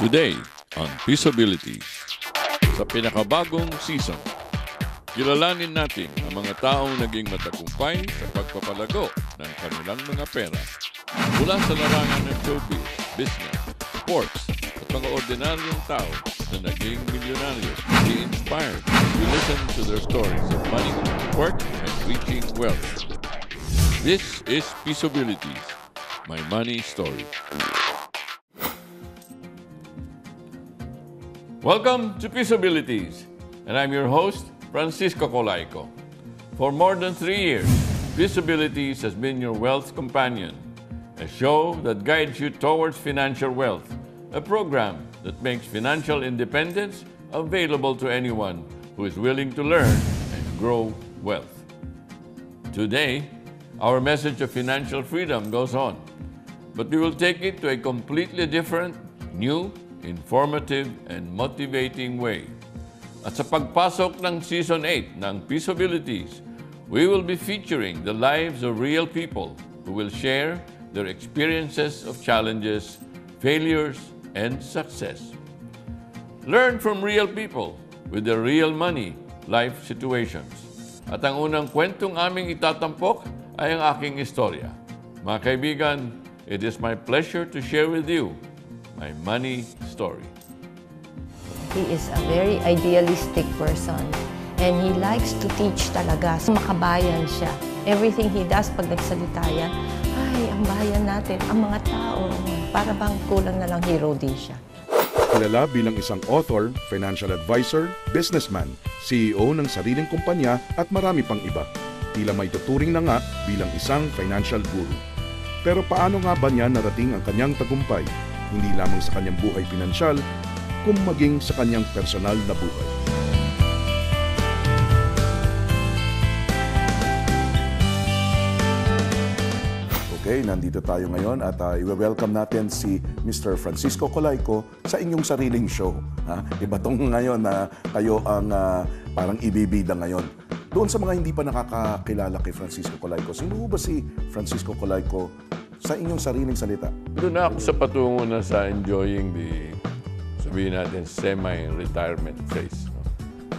Today on Peaceability. Sa pinakabagong season, kilalanin natin ang mga taong naging matagumpay sa pagpapalago ng kanilang mga pera. Mula sa larangan ng showbiz, business, sports, at mga ordinaryong tao na naging milyonaryo. Be inspired to listen to their stories of money, work, and reaching wealth. This is Peaceability, my money story. Welcome to Peaceabilities, and I'm your host, Francisco Colaico. For more than three years, Peaceabilities has been your wealth companion, a show that guides you towards financial wealth, a program that makes financial independence available to anyone who is willing to learn and grow wealth. Today, our message of financial freedom goes on, but we will take it to a completely different, new, informative, and motivating way. At sa pagpasok ng Season 8 ng Peaceabilities, we will be featuring the lives of real people who will share their experiences of challenges, failures, and success. Learn from real people with their real money life situations. At ang unang kwentong aming itatampok ay ang aking istorya. Mga kaibigan, it is my pleasure to share with you my money story. He is a very idealistic person and he likes to teach talaga. Makabayan siya. Everything he does pag nagsalita yan, ay, ang bayan natin, ang mga tao, para bang kulang na lang hero din siya. Kilala bilang isang author, financial advisor, businessman, CEO ng sariling kumpanya at marami pang iba. Tila may tuturing na nga bilang isang financial guru. Pero paano nga ba niya narating ang kanyang tagumpay? Hindi lamang sa kanyang buhay pinansyal, kung maging sa kanyang personal na buhay. Okay, nandito tayo ngayon at uh, i-welcome natin si Mr. Francisco Colaico sa inyong sariling show. Ha? Iba tong ngayon na kayo ang uh, parang ibibida ngayon. Doon sa mga hindi pa nakakakilala kay Francisco Colaico, sino ba si Francisco Colaico sa inyong sariling salita? Doon ako sa patungo na sa enjoying the, sabihin natin, semi-retirement phase.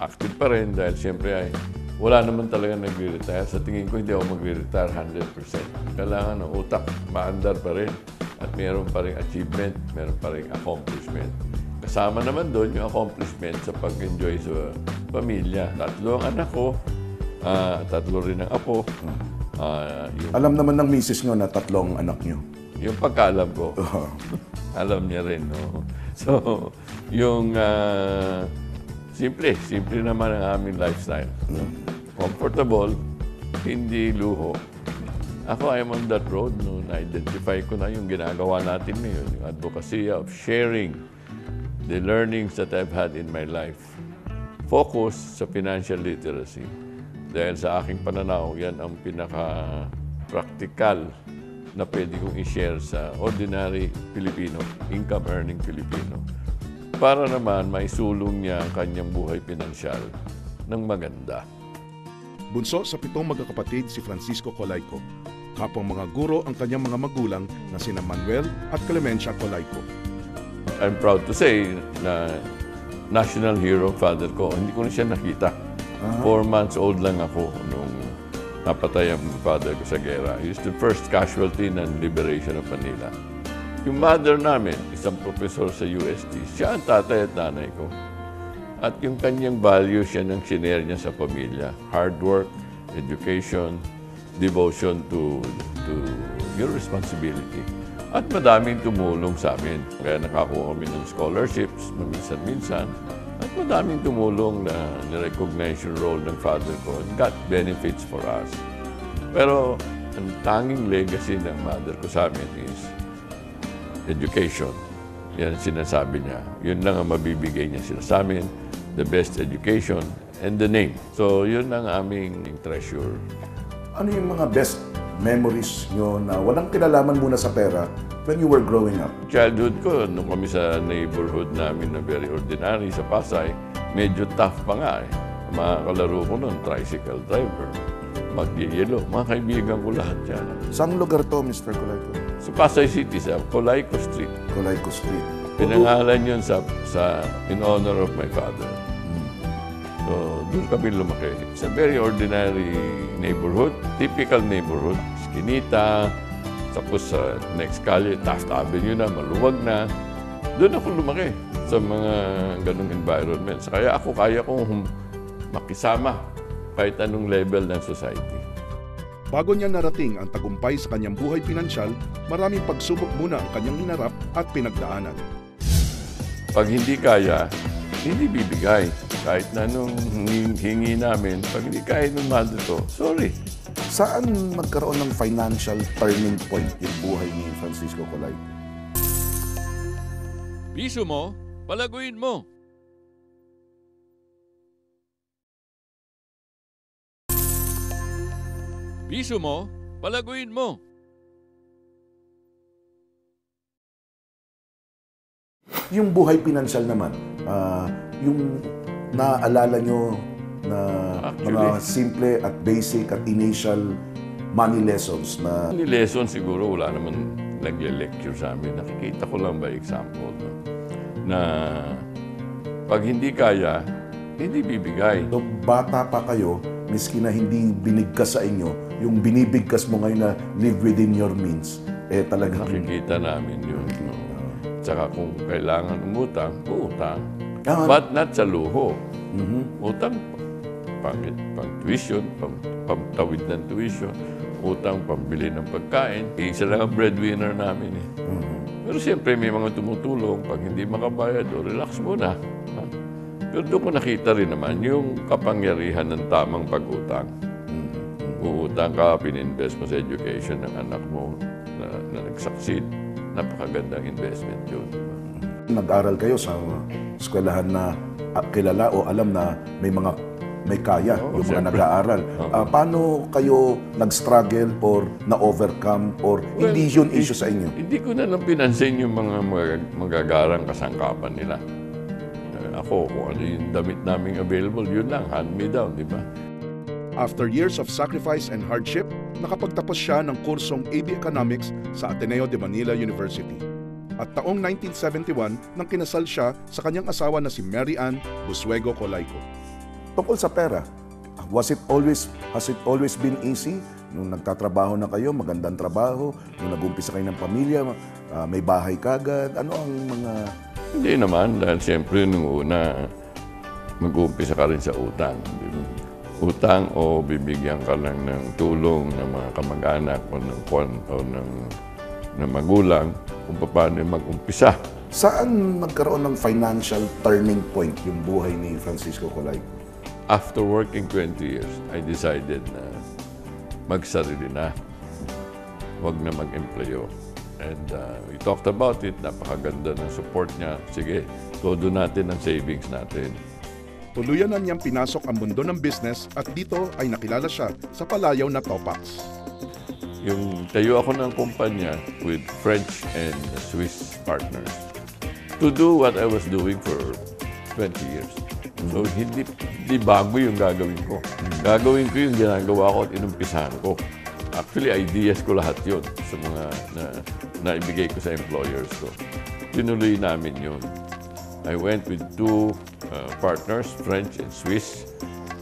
Active pa rin dahil siyempre ay wala naman talaga nagre-retire. Sa tingin ko, hindi ako magre-retire 100%. Kailangan ng utak, maandar pa rin. At meron pa rin achievement, meron pa rin accomplishment. Kasama naman doon yung accomplishment sa pag-enjoy sa pamilya. Tatlo ang anak ko, ah, tatlo rin ang apo. Ah, yung, Alam naman ng misis nyo na tatlong anak nyo. yung pagkaalam ko, alam niya rin, no? So, yung ah, simple, simple naman ang aming lifestyle. no? Comfortable, hindi luho. Ako, I'm on that road. No? Na-identify ko na yung ginagawa natin ngayon, yung advocacy of sharing the learnings that I've had in my life. Focus sa financial literacy. Dahil sa aking pananaw, yan ang pinaka-practical na pwede kong i-share sa ordinary Pilipino, income-earning Pilipino. Para naman maisulong niya ang kanyang buhay pinansyal ng maganda. Bunso sa pitong magkakapatid si Francisco Colaico. Kapang mga guro ang kanyang mga magulang na sina Manuel at Clemencia Colaico. I'm proud to say na national hero father ko. Hindi ko na siya nakita. Four months old lang ako nung napatay ang father ko sa gera. He's the first casualty ng liberation of Manila. Yung mother namin, isang professor sa UST, siya ang tatay at nanay ko. At yung kanyang values yan ang sinare niya sa pamilya. Hard work, education, devotion to, to your responsibility. At madaming tumulong sa amin. Kaya nakakuha kami ng scholarships, maminsan-minsan. At madaming tumulong na nirecognize yung role ng father ko and got benefits for us. Pero ang tanging legacy ng mother ko sa amin is education. Yan ang sinasabi niya. Yun lang ang mabibigay niya sila sa amin. The best education and the name. So, yun ang aming treasure. Ano yung mga best memories nyo na walang kinalaman muna sa pera when you were growing up? Childhood ko, nung kami sa neighborhood namin na very ordinary sa Pasay, medyo tough pa nga eh. Mga kalaro ko noon, tricycle driver, magyayelo. Mga kaibigan ko lahat yan. Saan lugar to, Mr. Colaico? Sa Pasay City, sa Colayco Street. Colaico Street. Pinangalan yun sa, sa in honor of my father. So, doon kami lumaki. It's a very ordinary neighborhood, typical neighborhood. Skinita, tapos sa next calle, Taft Avenue na, maluwag na. Doon ako lumaki sa mga ganong environments. Kaya ako kaya kong makisama kahit anong level ng society. Bago niya narating ang tagumpay sa kanyang buhay pinansyal, maraming pagsubok muna ang kanyang hinarap at pinagdaanan. Pag hindi kaya, hindi bibigay. Kahit na nung hingi, namin, pag hindi kaya nung mahal ito, sorry. Saan nagkaroon ng financial turning point yung buhay ni Francisco Colay? Piso mo, palaguin mo. Piso mo, palaguin mo. Yung buhay pinansyal naman, ah, yung naaalala nyo na Actually- mga simple at basic at initial money lessons na Ni lesson siguro wala naman nagle-lecture sa amin. Nakikita ko lang by example no? na pag hindi kaya, hindi bibigay. So, bata pa kayo, miski na hindi binigkas sa inyo, yung binibigkas mo ngayon na live within your means, eh talagang Nakikita namin yun. No? Tsaka kung kailangan umutang, utang. Ah. But not sa luho. Utang pang, pang tuition, pang, pamtawid ng tuition, utang pambili ng pagkain. Isa lang ang breadwinner namin eh. Pero siyempre may mga tumutulong. Pag hindi makabayad, o relax muna. Ha? Pero doon ko nakita rin naman yung kapangyarihan ng tamang pag-utang. Uutang ka, pininvest mo sa education ng anak mo na, na nag-succeed. Napakagandang investment yun. nag-aral kayo sa eskwelahan na kilala o alam na may mga may kaya Oo, yung mga nag-aaral. Ah, paano kayo nag-struggle or na-overcome or hindi yun issue sa inyo? Hindi ko na nang pinansin yung mga mag- magagarang kasangkapan nila. Eh, Ako, kung ano yung damit naming available, yun lang, hand me down, di ba? After years of sacrifice and hardship, nakapagtapos siya ng kursong AB Economics sa Ateneo de Manila University. At taong 1971 nang kinasal siya sa kanyang asawa na si Mary Ann Busuego Colaico. Tungkol sa pera, was it always, has it always been easy? Nung nagtatrabaho na kayo, magandang trabaho, nung nag-umpisa kayo ng pamilya, ah, may bahay kagad, ano ang mga... Hindi naman, dahil siyempre nung una, mag-uumpisa ka rin sa utang. Utang o bibigyan ka lang ng tulong ng mga kamag-anak o ng, kwan- o ng, ng magulang kung paano mag-umpisa. Saan nagkaroon ng financial turning point yung buhay ni Francisco Colay? After working 20 years, I decided na magsarili na. Huwag na mag-employo. And uh, we talked about it. Napakaganda ng support niya. Sige, todo natin ang savings natin. Tuluyan na niyang pinasok ang mundo ng business at dito ay nakilala siya sa palayaw na Topax. Yung tayo ako ng kumpanya with French and Swiss partners to do what I was doing for 20 years. So, hindi, hindi bago yung gagawin ko. Gagawin ko yung ginagawa ko at inumpisahan ko. Actually, ideas ko lahat yun sa mga na, naibigay ko sa employers ko. Tinuloy namin yun. I went with two uh, partners, French and Swiss.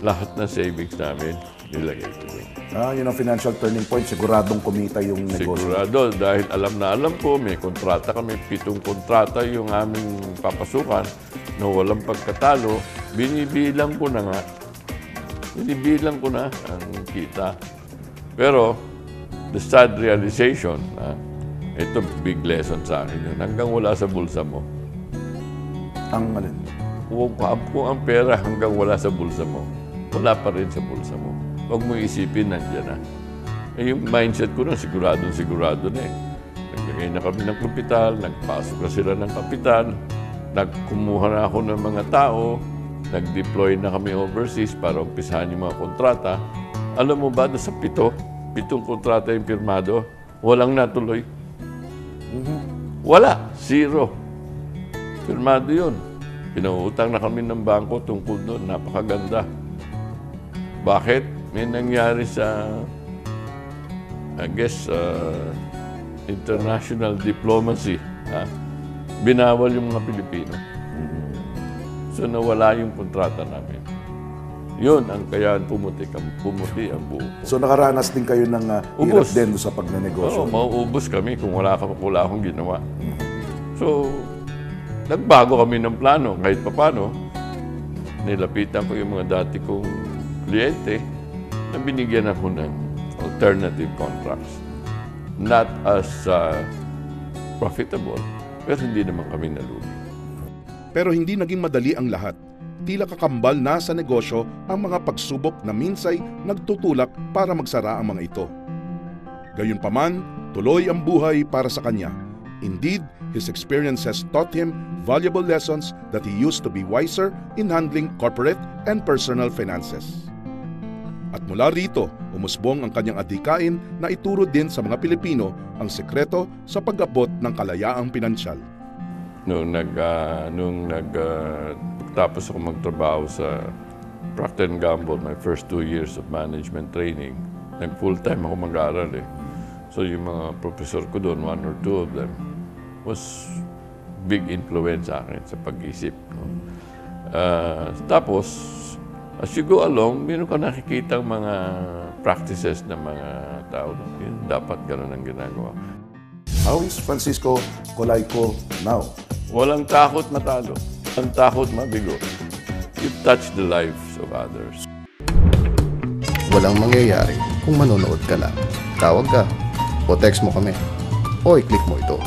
Lahat ng savings namin, nilagay ko doon. Ah, yun ang financial turning point. Siguradong kumita yung negosyo. Sigurado, dahil alam na alam ko, may kontrata kami, pitong kontrata yung aming papasukan na walang pagkatalo, binibilang ko na nga. Binibilang ko na ang kita. Pero, the sad realization, ah, ito big lesson sa akin yun, hanggang wala sa bulsa mo. Ang alin? Kung, kung ang pera hanggang wala sa bulsa mo, wala pa rin sa bulsa mo. Huwag mo isipin, nandiyan na. Eh, yung mindset ko nun, siguradong sigurado na eh. Nagbigay na kami ng kapital, nagpasok na sila ng kapital, nagkumuha na ako ng mga tao, nag-deploy na kami overseas para umpisahan yung mga kontrata. Alam mo ba, sa pito, pitong kontrata yung pirmado, walang natuloy. Wala, zero. Pirmado yun. Pinauutang na kami ng bangko tungkol doon. Napakaganda. Bakit? May nangyari sa, I guess, uh, international diplomacy. Ha? binawal yung mga Pilipino. So nawala yung kontrata namin. Yun ang kaya pumuti, pumuti ang buo. So nakaranas din kayo ng uh, hirap din sa Oo, pagnenegosyo. mauubos kami kung wala, ka, wala akong ginawa. So, nagbago kami ng plano kahit papano. Nilapitan ko yung mga dati kong kliyente na binigyan ako ng alternative contracts. Not as uh, profitable, pero hindi naman kami nalugi. Pero hindi naging madali ang lahat. Tila kakambal na sa negosyo ang mga pagsubok na minsay nagtutulak para magsara ang mga ito. Gayunpaman, tuloy ang buhay para sa kanya. Indeed, his experience has taught him valuable lessons that he used to be wiser in handling corporate and personal finances. At mula rito, umusbong ang kanyang adhikain na ituro din sa mga Pilipino ang sekreto sa pag-abot ng kalayaang pinansyal. Nung nag ah, nung nag ah, tapos ako magtrabaho sa Procter Gamble, my first two years of management training, nag full-time ako mag-aaral eh. So yung mga professor ko doon, one or two of them, was big influence sa akin sa pag-isip. No? Ah, tapos, as you go along, meron ka nakikita mga practices ng mga tao. Yun, dapat ganun ang ginagawa. How is Francisco Colaico now? Walang takot matalo. Walang takot mabigo. You touch the lives of others. Walang mangyayari kung manonood ka lang. Tawag ka o text mo kami o i-click mo ito.